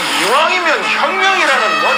이왕이면 혁명이라는 뭐